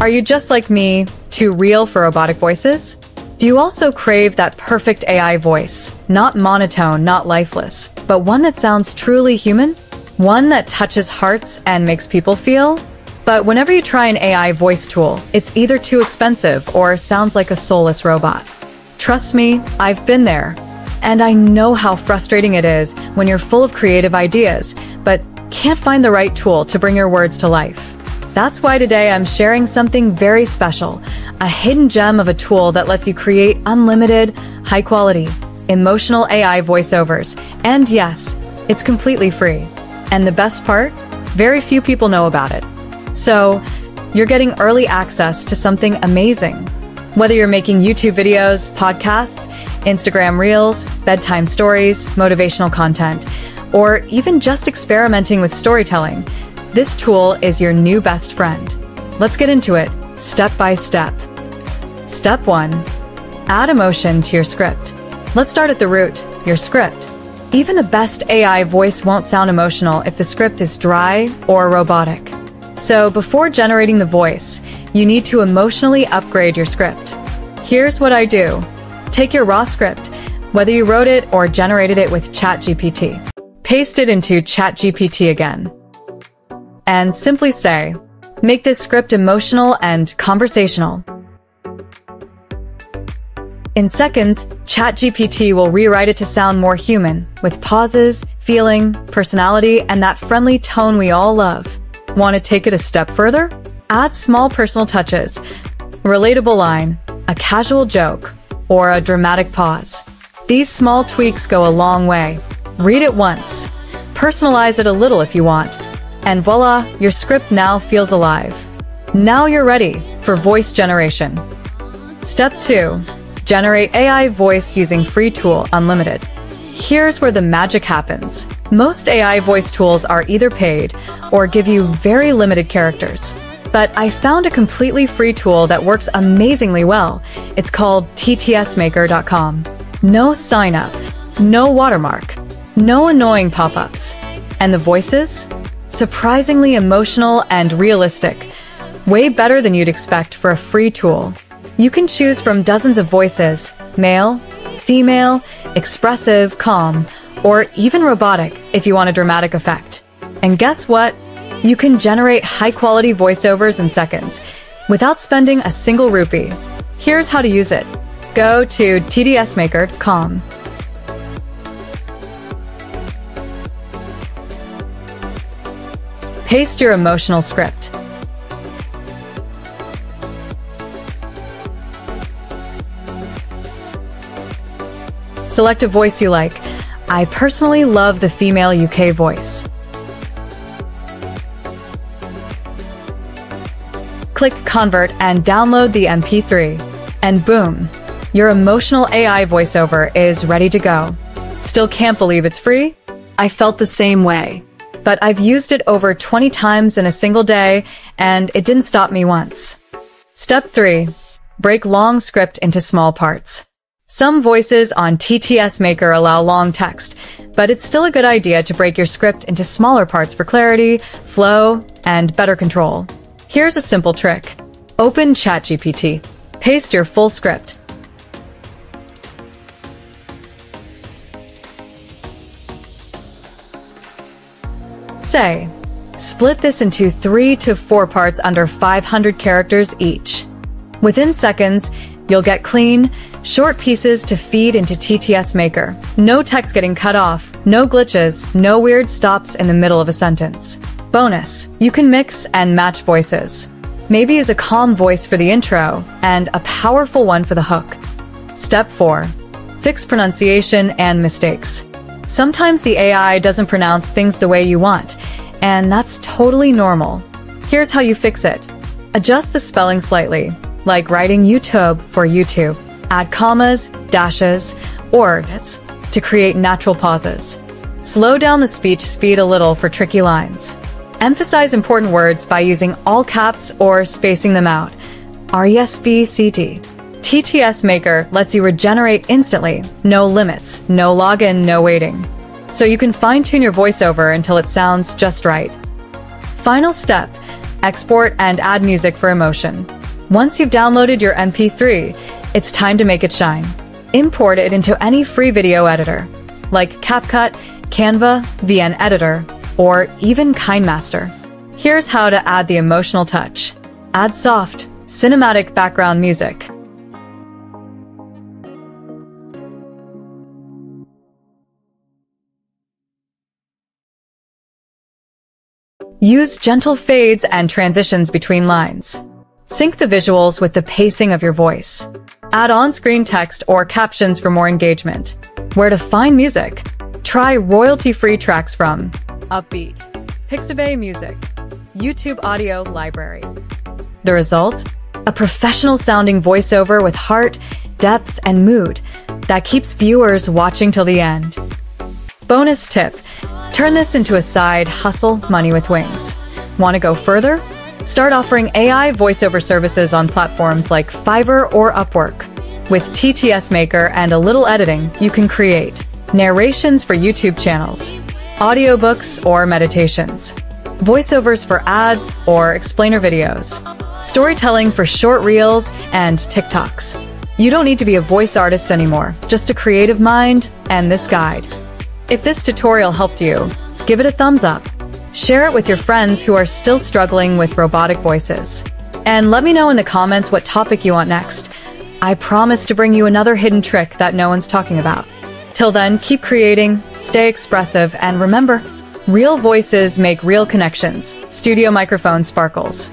Are you just like me, too real for robotic voices? Do you also crave that perfect AI voice? Not monotone, not lifeless, but one that sounds truly human? One that touches hearts and makes people feel? But whenever you try an AI voice tool, it's either too expensive or sounds like a soulless robot. Trust me, I've been there. And I know how frustrating it is when you're full of creative ideas, but can't find the right tool to bring your words to life. That's why today I'm sharing something very special, a hidden gem of a tool that lets you create unlimited, high quality, emotional AI voiceovers. And yes, it's completely free. And the best part? Very few people know about it. So, you're getting early access to something amazing. Whether you're making YouTube videos, podcasts, Instagram reels, bedtime stories, motivational content, or even just experimenting with storytelling, this tool is your new best friend. Let's get into it, step by step. Step 1. Add emotion to your script. Let's start at the root, your script. Even the best AI voice won't sound emotional if the script is dry or robotic. So before generating the voice, you need to emotionally upgrade your script. Here's what I do. Take your raw script, whether you wrote it or generated it with ChatGPT. Paste it into ChatGPT again. And simply say, make this script emotional and conversational. In seconds, ChatGPT will rewrite it to sound more human, with pauses, feeling, personality, and that friendly tone we all love. Want to take it a step further? Add small personal touches, relatable line, a casual joke, or a dramatic pause. These small tweaks go a long way. Read it once. Personalize it a little if you want. And voila, your script now feels alive. Now you're ready for voice generation. Step 2. Generate AI voice using free tool Unlimited. Here's where the magic happens. Most AI voice tools are either paid or give you very limited characters. But I found a completely free tool that works amazingly well. It's called ttsmaker.com. No sign up, no watermark, no annoying pop ups. And the voices? Surprisingly emotional and realistic. Way better than you'd expect for a free tool. You can choose from dozens of voices male, female, expressive, calm, or even robotic if you want a dramatic effect. And guess what? You can generate high quality voiceovers in seconds without spending a single rupee. Here's how to use it. Go to ttsmaker.com. Paste your emotional script. Select a voice you like. I personally love the female UK voice. Click Convert and download the MP3. And boom, your emotional AI voiceover is ready to go. Still can't believe it's free? I felt the same way. But I've used it over 20 times in a single day, and it didn't stop me once. Step 3. Break long script into small parts. Some voices on TTS Maker allow long text, but it's still a good idea to break your script into smaller parts for clarity, flow, and better control. Here's a simple trick. Open ChatGPT. Paste your full script. Say, split this into three to four parts under 500 characters each. Within seconds, You'll get clean, short pieces to feed into TTS Maker. No text getting cut off, no glitches, no weird stops in the middle of a sentence. Bonus, you can mix and match voices. Maybe use a calm voice for the intro and a powerful one for the hook. Step 4. Fix pronunciation and mistakes. Sometimes the AI doesn't pronounce things the way you want, and that's totally normal. Here's how you fix it. Adjust the spelling slightly, like writing YouTube for YouTube. Add commas, dashes, or to create natural pauses. Slow down the speech speed a little for tricky lines. Emphasize important words by using all caps or spacing them out. RESVCT. TTS Maker lets you regenerate instantly, no limits, no login, no waiting. So you can fine tune your voiceover until it sounds just right. Final step export, and add music for emotion. Once you've downloaded your MP3, it's time to make it shine. Import it into any free video editor, like CapCut, Canva, VN Editor, or even KineMaster. Here's how to add the emotional touch. Add soft, cinematic background music. Use gentle fades and transitions between lines. Sync the visuals with the pacing of your voice. Add on-screen text or captions for more engagement. Where to find music? Try royalty-free tracks from Uppbeat, Pixabay Music, YouTube Audio Library. The result? A professional-sounding voiceover with heart, depth, and mood that keeps viewers watching till the end. Bonus tip, turn this into a side hustle money with wings. Want to go further? Start offering AI voiceover services on platforms like Fiverr or Upwork. With TTS Maker and a little editing, you can create narrations for YouTube channels, audiobooks or meditations, voiceovers for ads or explainer videos, storytelling for short reels and TikToks. You don't need to be a voice artist anymore, just a creative mind and this guide. If this tutorial helped you, give it a thumbs up. Share it with your friends who are still struggling with robotic voices. And let me know in the comments what topic you want next. I promise to bring you another hidden trick that no one's talking about. Till then, keep creating, stay expressive, and remember, real voices make real connections. Studio Microphone Sparkles.